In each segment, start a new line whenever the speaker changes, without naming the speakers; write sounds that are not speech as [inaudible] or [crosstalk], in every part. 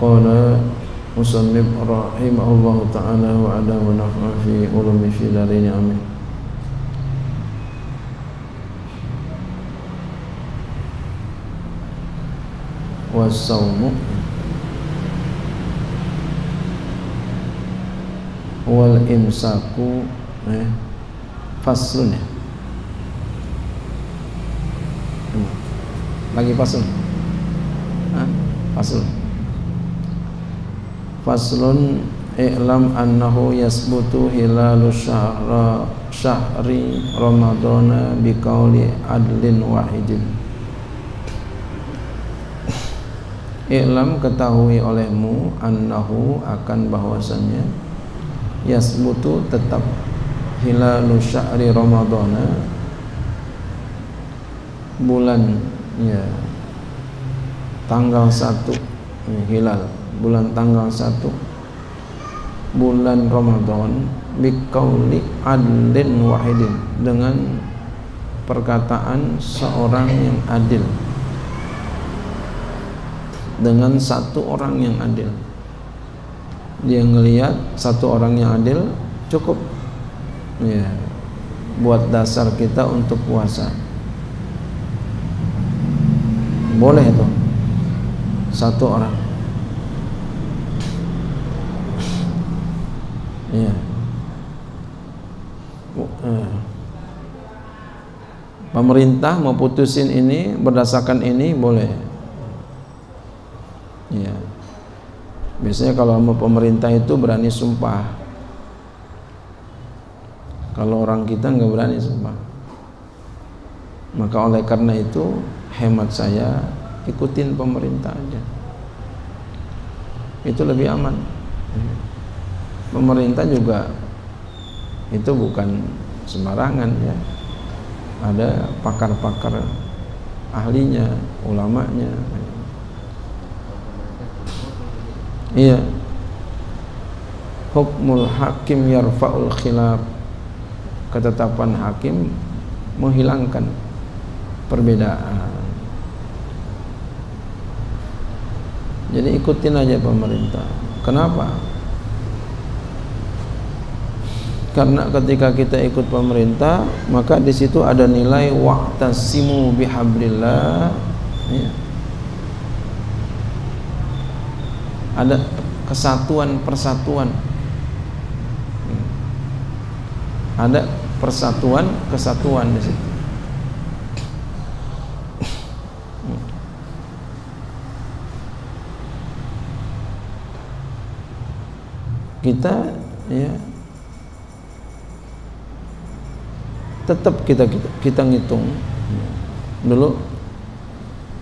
qala musannif rahimahullahu taala wa ada wa nafa fi ulumi fi dalaini amin. Wasaumu wal imsaku eh faslun ya? lagi faslun? Ah faslun faslun i'lam annahu yasbutu hilalu syahra syahri ramadana biqauli adlin wahidin. I'lam ketahui olehmu annahu akan bahwasannya yasbutu tetap hilalu syahri ramadana bulan ya tanggal satu hilal bulan tanggal satu bulan Ramadan biqauli adlin wahidin dengan perkataan seorang yang adil. Dengan satu orang yang adil. Dia ngelihat satu orang yang adil cukup. Ya buat dasar kita untuk puasa. Boleh itu satu orang ya pemerintah mau putusin ini berdasarkan ini boleh. Ya biasanya kalau sama pemerintah itu berani sumpah. Kalau orang kita nggak berani sumpah. Maka oleh karena itu hemat saya ikutin pemerintah aja. Itu lebih aman pemerintah juga itu bukan sembarangan ya ada pakar-pakar ahlinya ulamanya Iya. Hukmul hakim yarfa'ul khilaf. Ketetapan hakim menghilangkan perbedaan. Jadi ikutin aja pemerintah. Kenapa? Karena ketika kita ikut pemerintah, maka di situ ada nilai waqtasimu bihablillah. Ya. Ada kesatuan persatuan. Ada persatuan kesatuan di situ. Kita ya tetap kita kita, kita ngitung dulu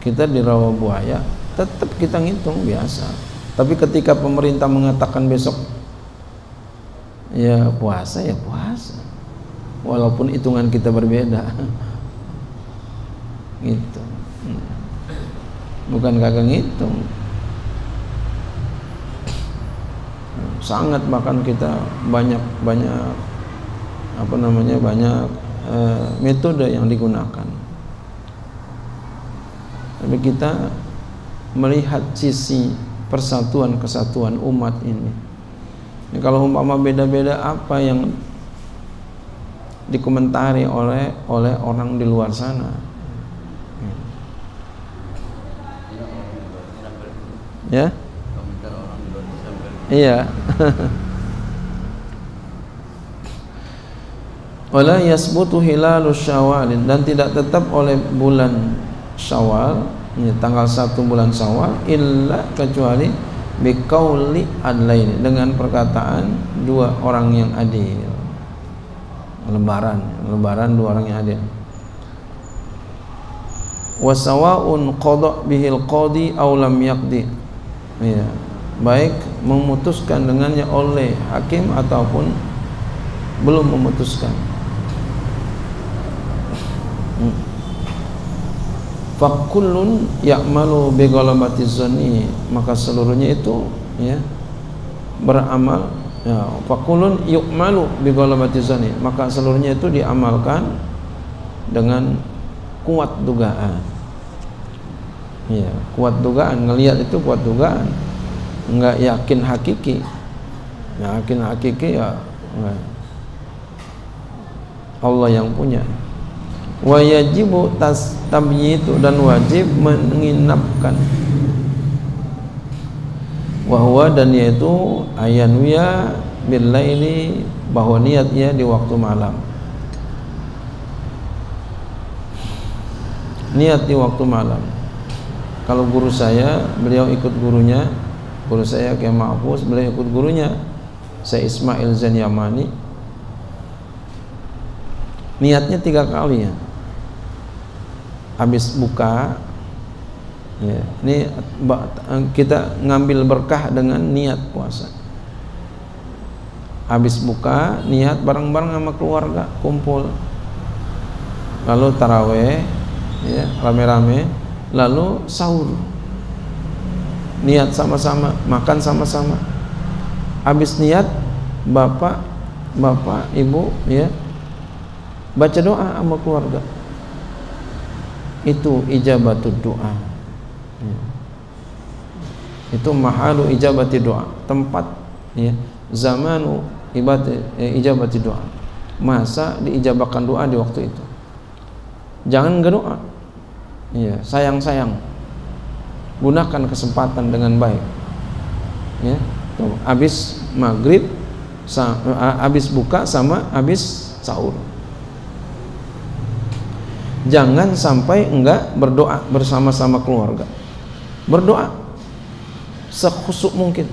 kita di rawa buaya tetap kita ngitung biasa tapi ketika pemerintah mengatakan besok ya puasa ya puasa. Walaupun hitungan kita berbeda. [laughs] gitu. Bukan kagak ngitung. Sangat bahkan kita banyak banyak apa namanya banyak uh, metode yang digunakan. Tapi kita melihat sisi persatuan kesatuan umat ini. ini kalau umpama beda-beda apa yang dikomentari oleh oleh orang di luar sana. Ya? Iya. [laughs] Wala yasbutu hilalu syawal dan tidak tetap oleh bulan syawal ya, tanggal 1 bulan Syawal illa kecuali biqauli adlain dengan perkataan dua orang yang adil. Lebaran, lebaran dua orang yang adil. Wasawaun qada bihil qadi aw lam yaqdi ya baik memutuskan dengannya oleh hakim ataupun belum memutuskan fakullun ya'malu bi ghalabati maka seluruhnya itu ya beramal ya fakulun yu'malu bi maka seluruhnya itu diamalkan dengan kuat dugaan. Ya kuat dugaan. Ngelihat itu kuat dugaan. Enggak yakin hakiki. Yakin hakiki ya. Allah yang punya wa yajibu tas itu dan wajib menginapkan. Wahwa dan yaitu ayanwiya billaili bahwa niatnya di waktu malam. Niat di waktu malam. Kalau guru saya beliau ikut gurunya. Guru saya Kiai Mahfuz beliau ikut gurunya. Saya Ismail Zain Yamani. Niatnya tiga kali ya habis buka ya, ini kita ngambil berkah dengan niat puasa. Habis buka niat bareng-bareng sama keluarga kumpul. Lalu taraweh ya rame-rame. Lalu sahur. Niat sama-sama makan sama-sama. Habis niat bapak bapak ibu ya baca doa sama keluarga itu ijabatul doa ya. itu mahalu ijabati doa tempat ya zamanu ibadah eh, ijabati doa masa diijabahkan doa di waktu itu. Jangan gedoa ya sayang-sayang. Gunakan kesempatan dengan baik. Ya tuh habis maghrib habis buka sama habis sahur jangan sampai enggak berdoa bersama-sama keluarga. Berdoa. Sekhusuk mungkin.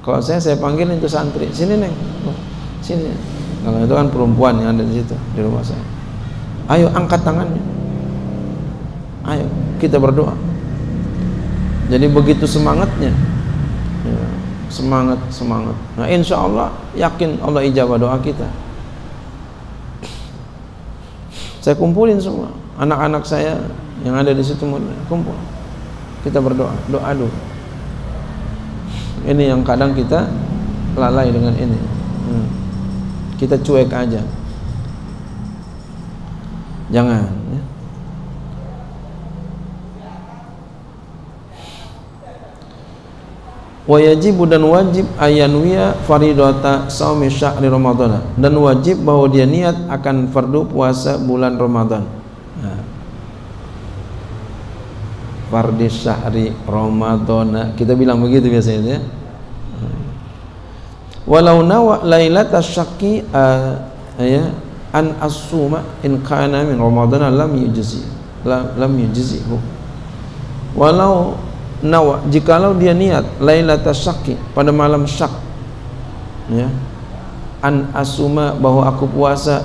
Kalau saya saya panggil itu santri sini neng. Sini. Kalau itu kan perempuan yang ada di situ di rumah saya. Ayo angkat tangannya. Ayo kita berdoa. Jadi begitu semangatnya. Ya, semangat semangat. Nah insya Allah yakin Allah ijabah doa kita saya kumpulin semua. Anak-anak saya yang ada di situ kumpul. Kita berdoa doa dulu. Ini yang kadang kita lalai dengan ini. Hmm. kita cuek aja. Jangan wa yajibu dan wajib ayanwiya faridata saumi syahri ramadhan dan wajib bahwa dia niat akan fardu puasa bulan Ramadan nah. fardi syahri ramadhan kita bilang begitu biasanya ya. Walau nawa lailata syaqi uh, ya an asuma in kana min ramadhan lam yujzi lam, lam yujzihu. Walau nawa jikalau dia niat lailatul syakki pada malam syak. Ya. An asuma bahwa aku puasa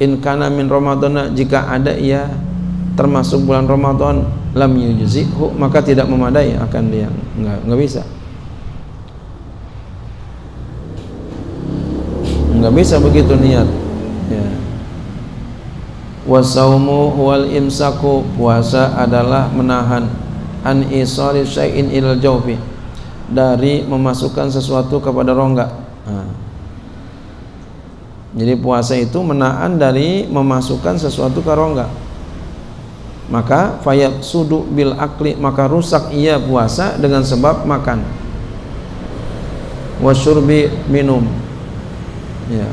in kana min ramadhan jika ada ia termasuk bulan Ramadan lam yujzihu maka tidak memadai akan dia. Enggak enggak bisa. Enggak bisa begitu niat. Ya. Wasaumu wal imsaku puasa adalah menahan an isari syai'in ilal jawfi. Dari memasukkan sesuatu kepada rongga. Jadi puasa itu menahan dari memasukkan sesuatu ke rongga. Maka fayab sudu bil akli maka rusak ia puasa dengan sebab makan. Wasyurbi minum. Ya.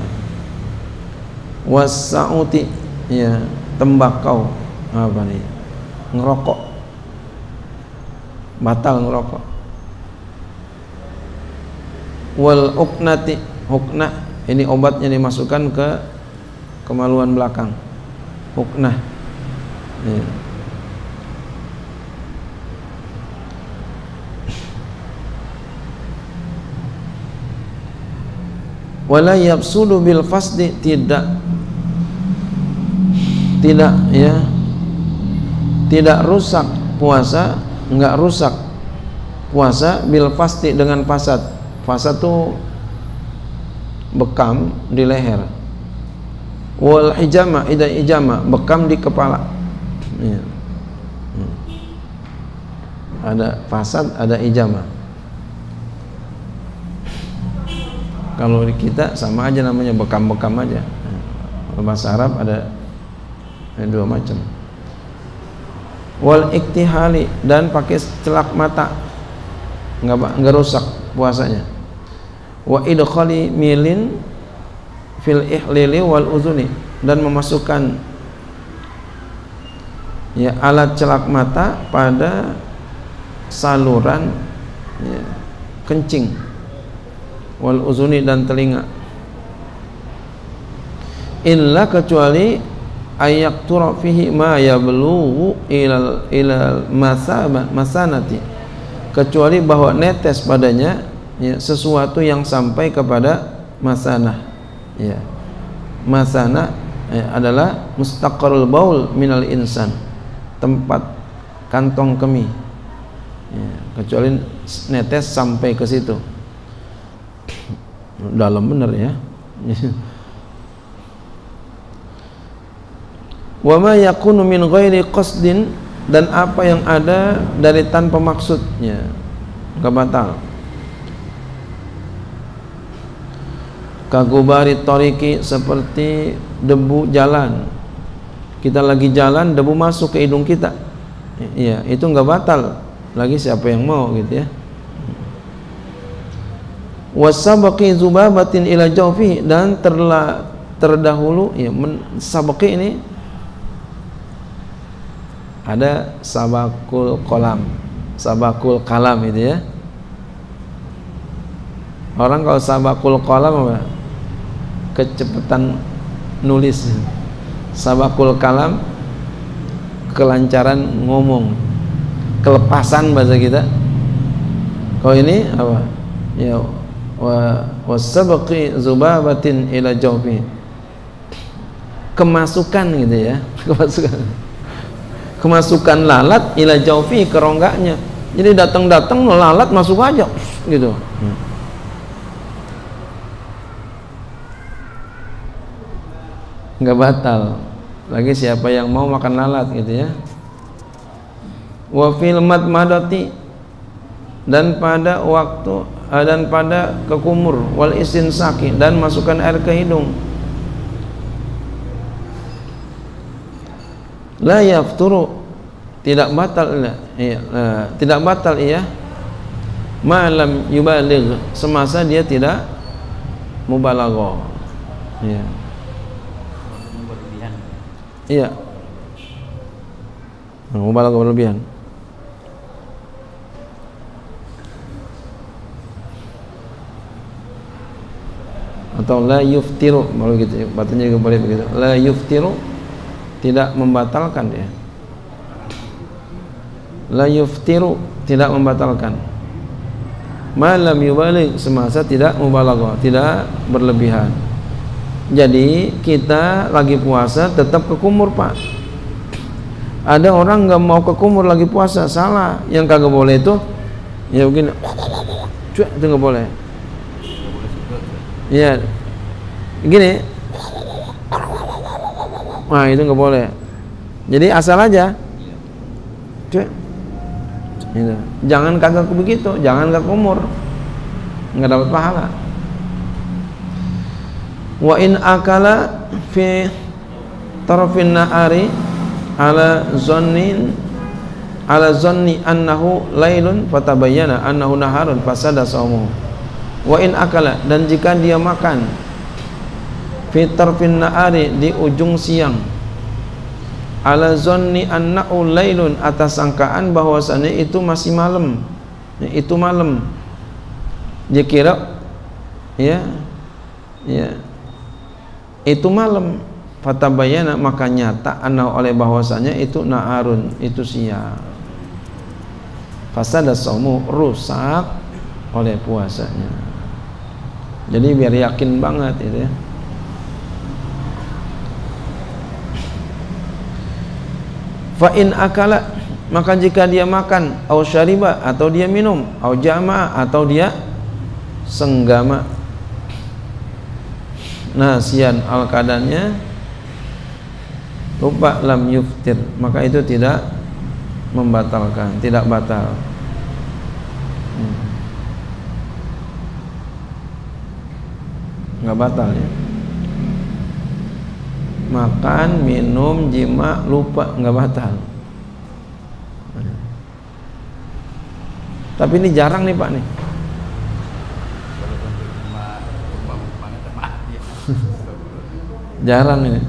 Wasauti ya. Tembakau. Apa nih ngerokok batal ngerokok. Wal uknati huknah ini obatnya dimasukkan ke kemaluan belakang. Huknah. Ya. wala yafsudu bil fasdi. Tidak. Tidak ya. Tidak rusak puasa enggak rusak. Puasa bil pasti dengan fasad. Fasad tuh bekam di leher. Wal hijama ida ijama bekam di kepala. Ya. hmm. ada fasad ada ijama kalau di kita sama aja namanya bekam-bekam aja. Bahasa Arab ada dua macam wal iktihali dan pakai celak mata. Nggak nggak rusak puasanya. Wa idkhali milin fil ihlili wal uzuni dan memasukkan ya alat celak mata pada saluran ya, kencing. Wal uzuni dan telinga. Illa kecuali ayak fihi ma yablughu ilal ilal masaba masanati. Kecuali bahwa netes padanya ya, sesuatu yang sampai kepada masanah ya. Masanah ya, adalah mustaqarul baul minal insan tempat kantong kemih ya, kecuali netes sampai ke situ. [coughs] Dalam benar ya [laughs] wa ma yakunu min ghairi qasdin dan apa yang ada dari tanpa maksudnya. Enggak batal. Kagubari toriki seperti debu jalan. Kita lagi jalan debu masuk ke hidung kita. Iya itu enggak batal. Lagi siapa yang mau gitu ya. Wasabaqi zubabatin ila jawfi dan terla terdahulu ya sabaqi ini ada sabakul kolam sabakul kalam itu ya. Orang kalau sabakul kolam apa? Kecepatan nulis. Sabakul kalam kelancaran ngomong kelepasan bahasa kita. Kalau ini apa? Ya wa wasabaqi zubabatin ila jawfi. Kemasukan gitu ya [laughs] kemasukan kemasukan lalat ila jaufi ke rongganya jadi datang-datang lalat masuk aja gitu. Nggak batal. Lagi siapa yang mau makan lalat gitu ya. Wa fil madmadati dan pada waktu eh, dan pada kekumur wal istinsaki dan masukkan air ke hidung la yafturu. Tidak batal iya, uh, tidak batal iya malam yubaligh. Semasa dia tidak mubalaghah. Iya. Iya. Mubalaghah berlebihan. Atau la yuftiru. Kalau gitu bacanya juga boleh begitu. La yuftiru tidak membatalkan ya la yuftiru tidak membatalkan. Malam yubalik semasa tidak mubalaghah tidak berlebihan. Jadi kita lagi puasa tetap ke kumur pak. Ada orang nggak mau ke kumur lagi puasa salah. Yang kagak boleh itu ya begini itu nggak boleh. Ya gini Nah itu nggak boleh. Jadi asal aja. Gitu. Jangan kagak begitu, jangan kagak umur. Nggak dapat pahala. Wa in akala fi tarfin nahari ala zonnin ala zonni annahu lailun fatabayyana annahu naharun fasada saumuhu wa in akala dan jika dia makan fitar fin naari di ujung siang. Ala zonni anna'u lailun atas sangkaan bahwasannya itu masih malam. Ya, itu malam. Dia kira ya ya itu malam. Fatabayana maka nyata anna oleh bahwasanya itu na'arun itu siang. Fasada saumu rusak oleh puasanya. Jadi biar yakin banget itu ya fa in akala maka jika dia makan au syariba atau dia minum au jama atau dia senggama. Nasian al kadannya lupa lam yuftir maka itu tidak membatalkan tidak batal. Hmm. nggak batal ya makan minum jima lupa nggak batal. Tapi ini jarang nih pak nih. Jarang ini.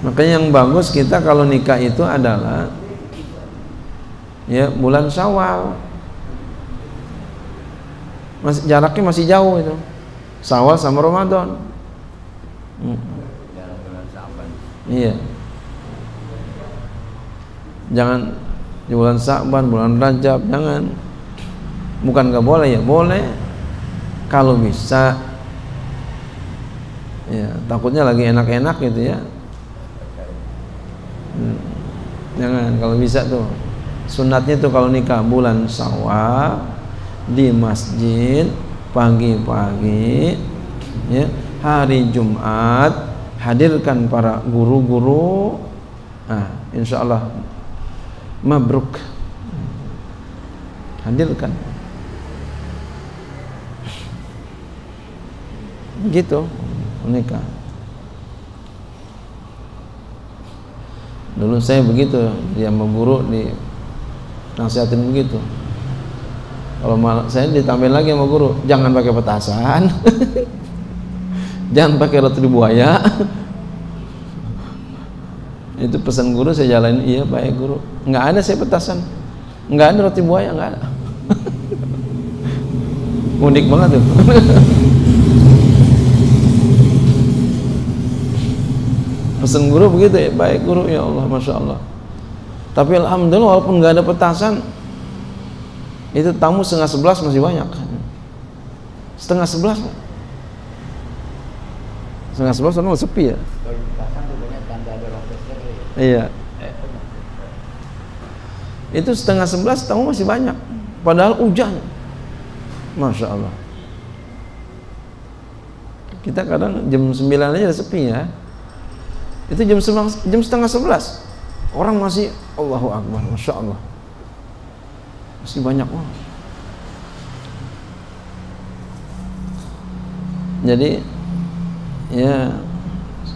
Makanya yang bagus kita kalau nikah itu adalah ya bulan Syawal. Masih jaraknya masih jauh itu. Syawal sama Ramadan. Hmm. Iya. Jangan di bulan Sa'ban bulan Rajab jangan. Bukan nggak boleh ya boleh. Kalau bisa. Ya takutnya lagi enak-enak gitu ya. Hmm. jangan kalau bisa tuh. Sunatnya tuh kalau nikah bulan sawal di masjid pagi-pagi ya hari Jumat hadirkan para guru-guru. Nah insya Allah mabruk. Hadirkan. Gitu menikah dulu saya begitu dia memburu di nasihatin begitu. Kalau malah saya ditambahin lagi sama guru jangan pakai petasan [laughs] jangan pakai roti buaya. Itu pesan guru saya jalanin. Iya baik guru. Nggak ada saya petasan. Nggak ada roti buaya nggak ada. [laughs] Unik banget tuh. [laughs] Pesan guru begitu ya. Baik guru. Ya Allah masya Allah. Tapi alhamdulillah walaupun nggak ada petasan itu tamu setengah sebelas masih banyak. Setengah sebelas setengah sebelas orang sepi ya. Iya. Itu setengah sebelas tamu masih banyak. Padahal hujan. Masya Allah. Kita kadang jam sembilan aja udah sepi ya. Itu jam setengah, jam setengah sebelas. Orang masih Allahu Akbar Masya Allah. Masih banyak orang jadi ya.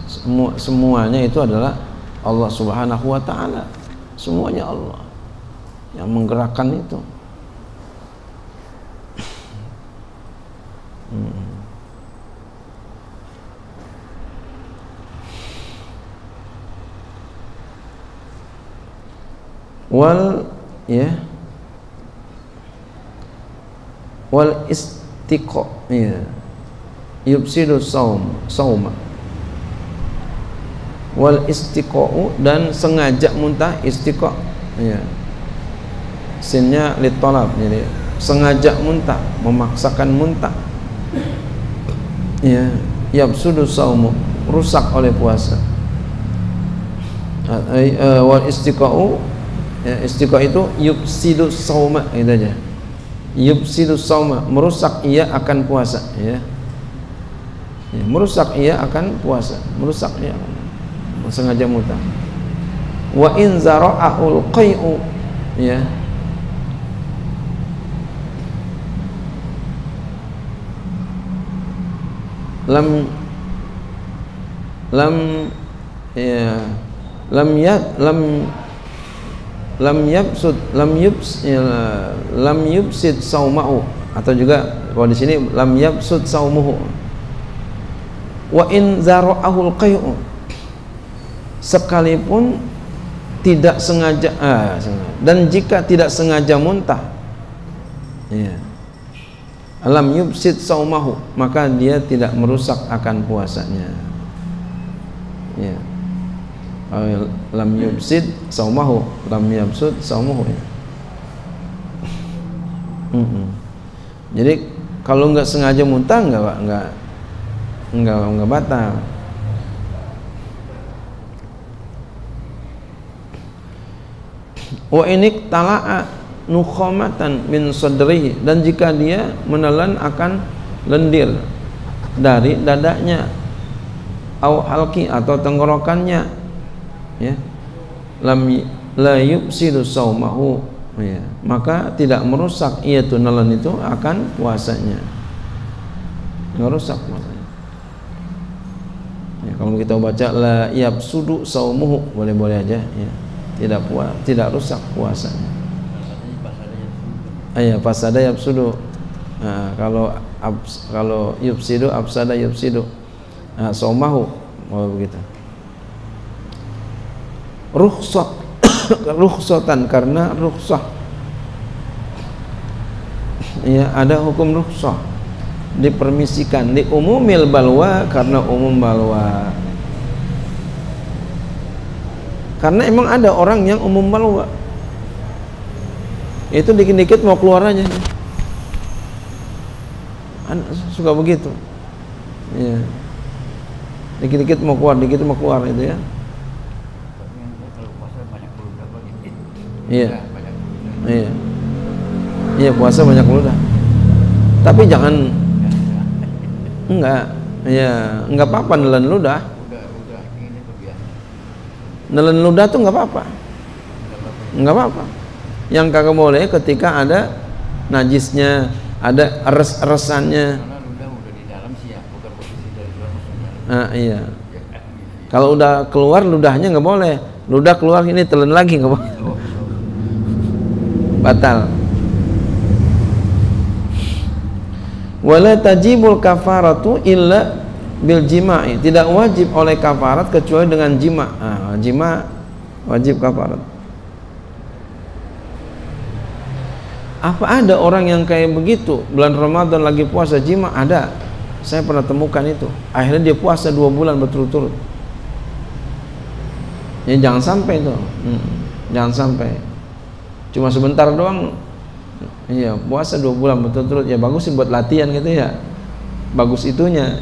Semua, semuanya itu adalah Allah Subhanahu wa taala. Semuanya Allah yang menggerakkan itu. Hmm. wal ya. Wal istiqo ya yubsidu saum sauma. Wal istiqo dan sengaja muntah istiqo ya sinnya litolab jadi sengaja muntah memaksakan muntah. Ya yabsudu saumu rusak oleh puasa. Wal istiqo ya, istiqah itu yubsidu sauma itu aja. Yubsidu sauma merusak ia akan puasa ya, ya merusak ia akan puasa. Merusak ia. Sengaja muta wa in zara'ahul qai'u. Ya. Lam lam ya lam ya lam lam yabsud lam yubs ya, lam yubsid saumahu atau juga kalau di sini lam yabsud saumuhu wa in zara'ahul qay'u sekalipun tidak sengaja ah, dan jika tidak sengaja muntah ya lam yubsid saumahu maka dia tidak merusak akan puasanya. Ya lam yubsid saumahu lam yabsud saumuhu ya. mm -mm. jadi kalau nggak sengaja muntah nggak nggak nggak nggak batal. Wa inik tala'a nukhamatan min sadrihi. Dan jika dia menelan akan lendir dari dadanya au halki atau tenggorokannya ya lam la yufsidu saumahu ya maka tidak merusak ia tuh nelan itu akan puasanya. Merusak puasanya ya, kalau kita baca la yabsudu saumuhu boleh-boleh aja ya tidak puas tidak rusak puasanya Iya, pasada yabsudu. Nah, kalau abs, kalau yubsidu absada yubsidu. Nah, somahu oh begitu. Rukhsat [coughs] rukhsatan karena rukhsah. Ya, ada hukum rukhsah. Dipermisikan di umumil balwa karena umum balwa. Karena emang ada orang yang umum balwa. Itu dikit-dikit mau keluar aja. Suka begitu. Ya dikit-dikit mau keluar dikit mau keluar itu ya. Iya. Iya. Iya puasa banyak ludah. Tapi jangan enggak. Ya enggak apa-apa nelen ludah nelen ludah tuh enggak apa-apa. Enggak apa-apa. Yang kagak boleh ketika ada najisnya ada res-resannya nah, iya. Kalau udah keluar ludahnya nggak boleh. Ludah keluar ini telan lagi nggak boleh. Batal wala tajibul kafaratu illa bil jima'i tidak wajib oleh kafarat kecuali dengan jima nah, jima wajib kafarat Apa ada orang yang kayak begitu bulan Ramadan lagi puasa jima? Ada. Saya pernah temukan itu. Akhirnya dia puasa dua bulan berturut-turut. Ya jangan sampai itu. Hmm, jangan sampai. Cuma sebentar doang. Iya puasa dua bulan berturut-turut. Ya bagus sih buat latihan gitu ya. Bagus itunya.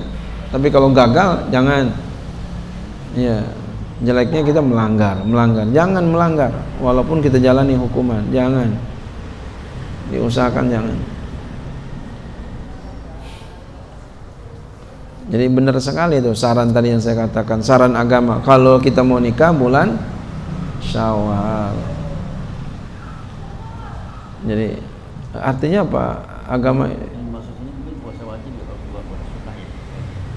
Tapi kalau gagal jangan. Iya jeleknya kita melanggar, melanggar. Jangan melanggar walaupun kita jalani hukuman. Jangan diusahakan jangan jadi benar sekali itu saran tadi yang saya katakan saran agama kalau kita mau nikah bulan syawal jadi artinya apa agama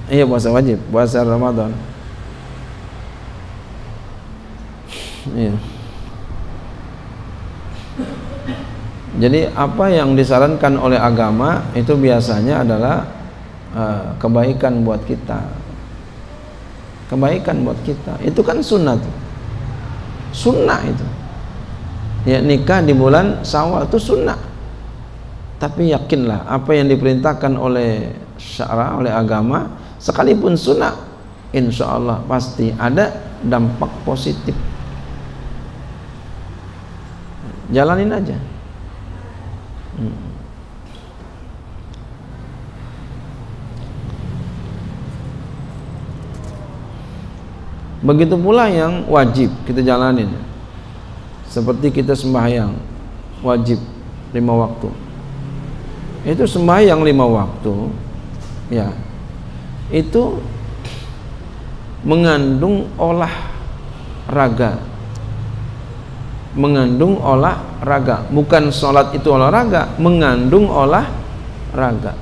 iya puasa wajib puasa Ramadan iya Jadi apa yang disarankan oleh agama itu biasanya adalah uh, kebaikan buat kita. Kebaikan buat kita. Itu kan sunnah tuh. Sunnah itu. Ya nikah di bulan Syawal itu sunnah. Tapi yakinlah apa yang diperintahkan oleh syara oleh agama sekalipun sunnah insya Allah pasti ada dampak positif. Jalanin aja. Begitu pula yang wajib kita jalanin. Seperti kita sembahyang wajib lima waktu. Itu sembahyang lima waktu, ya. Itu mengandung olah raga. Mengandung olahraga bukan sholat itu olahraga mengandung olahraga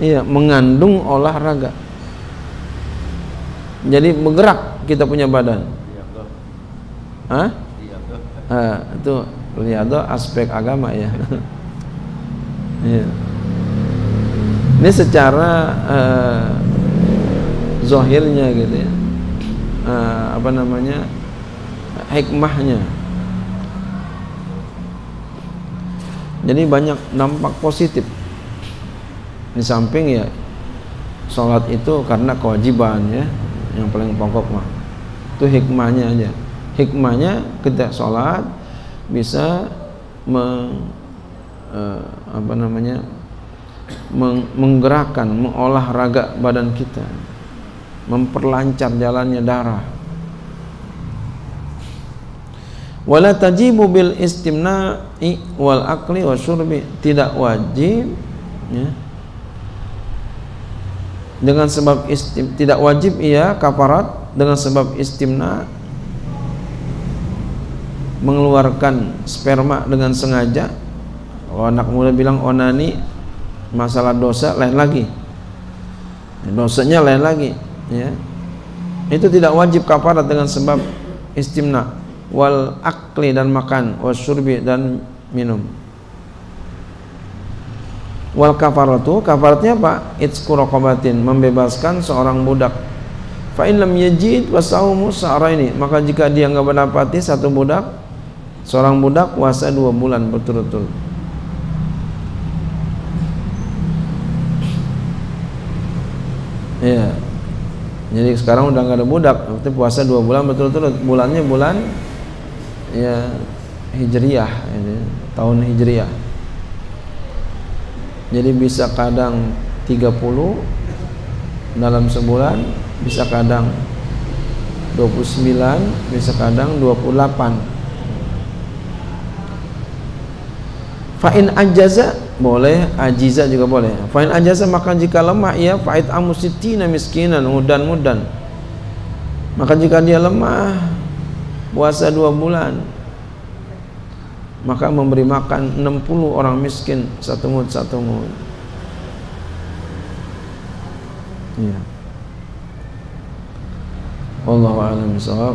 iya mengandung olahraga jadi bergerak kita punya badan. Hah? Ah, itu lihat aspek agama ya. [laughs] Iya. ini secara uh, zohirnya gitu ya. Uh, apa namanya hikmahnya. Jadi banyak dampak positif. Di samping ya sholat itu karena kewajiban ya. Yang paling pokok mah. Itu hikmahnya aja. Hikmahnya kita sholat bisa me, uh, apa namanya meng, menggerakkan mengolah raga badan kita memperlancar jalannya darah. Wala tajibu bil istimna'i wal akli wa syurbi tidak wajib ya. Dengan sebab istim, tidak wajib ia kafarat. Dengan sebab istimna mengeluarkan sperma dengan sengaja. Oh, anak muda bilang onani masalah dosa lain lagi. Dosanya lain lagi ya. Itu tidak wajib kafarat dengan sebab istimna wal akli dan makan wasyurbi dan minum. Wal kafaratu kafaratnya apa? Itsku raqabatin membebaskan seorang budak. Fa in lam yajid wasaumu ini maka jika dia enggak mendapati satu budak seorang budak puasa dua bulan berturut-turut. Ya jadi sekarang udah nggak ada budak berarti puasa dua bulan berturut-turut. Bulannya bulan ya hijriyah ini tahun hijriyah. Jadi bisa kadang 30 dalam sebulan bisa kadang 29 bisa kadang 28 fa'in ajaza boleh ajiza juga boleh. Fa'in ajaza maka jika lemah ia fa'id amusitina miskinan mudan mudan maka jika dia lemah puasa dua bulan maka memberi makan 60 orang miskin satu mud satu mud ya. Allah alam sawab